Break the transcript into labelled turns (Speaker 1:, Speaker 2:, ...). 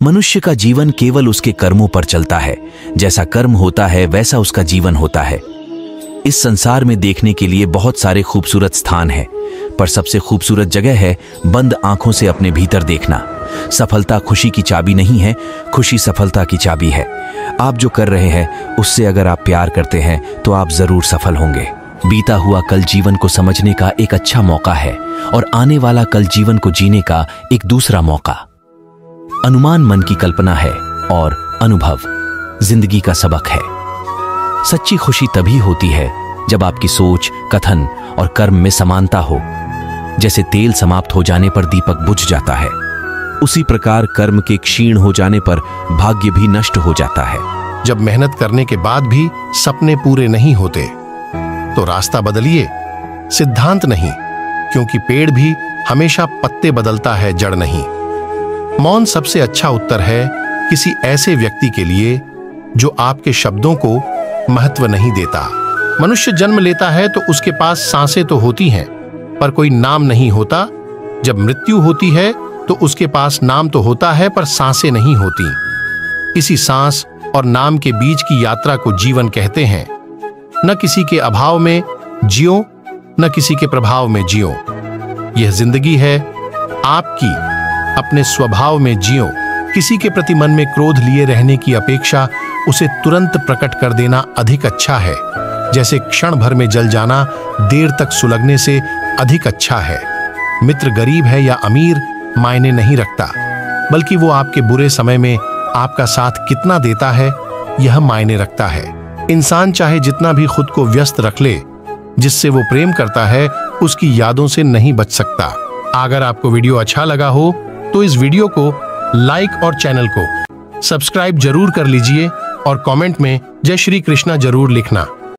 Speaker 1: मनुष्य का जीवन केवल उसके कर्मों पर चलता है। जैसा कर्म होता है, वैसा उसका जीवन होता है। इस संसार में देखने के लिए बहुत सारे खूबसूरत स्थान हैं, पर सबसे खूबसूरत जगह है बंद आँखों से अपने भीतर देखना। सफलता खुशी की चाबी नहीं है, खुशी सफलता की चाबी है। आप जो कर रहे हैं, उससे अगर आप प्यार करते हैं तो आप ज़रूर सफल होंगे। बीता हुआ कल जीवन को समझने का एक अच्छा मौका है, और आने वाला कल जीवन को जीने का एक दूसरा मौका। अनुमान मन की कल्पना है और अनुभव ज़िंदगी का सबक है। सच्ची खुशी तभी होती है जब आपकी सोच, कथन और कर्म में समानता हो। जैसे तेल समाप्त हो जाने पर दीपक बुझ जाता है। उसी प्रकार कर्म के क्षीण हो जाने पर भाग्य भी नष्ट हो जाता है।
Speaker 2: जब मेहनत करने के बाद भी सपने पूरे नहीं होते तो रास्ता बदलिए, सिद्धांत नहीं, क्योंकि पेड़ भी हमेशा पत्ते बदलता है, जड़ नहीं। मौन सबसे अच्छा उत्तर है किसी ऐसे व्यक्ति के लिए जो आपके शब्दों को महत्व नहीं देता। मनुष्य जन्म लेता है तो उसके पास साँसें तो होती हैं, पर कोई नाम नहीं होता। जब मृत्यु होती है तो उसके पास नाम तो होता है, पर साँसें नहीं होती। इसी सांस और नाम के बीच की यात्रा को जीवन कहते हैं। न किसी के अभाव में जियो, न किसी के प्रभाव में जियो। यह ज़िंदगी है आपकी। अपने स्वभाव में जियो। किसी के प्रति मन में क्रोध लिए रहने की अपेक्षा उसे तुरंत प्रकट कर देना अधिक अच्छा है। जैसे क्षण भर में जल जाना देर तक सुलगने से अधिक अच्छा है। मित्र गरीब है या अमीर, मायने नहीं रखता। बल्कि वो आपके बुरे समय में आपका साथ कितना देता है, यह मायने रखता है। इंसान चाहे जितना भी खुद को व्यस्त रख ले, जिससे वो प्रेम करता है, उसकी यादों से नहीं बच सकता। अगर आपको वीडियो अच्छा लगा हो तो इस वीडियो को लाइक और चैनल को सब्सक्राइब ज़रूर कर लीजिए और कमेंट में जय श्री कृष्णा ज़रूर लिखना।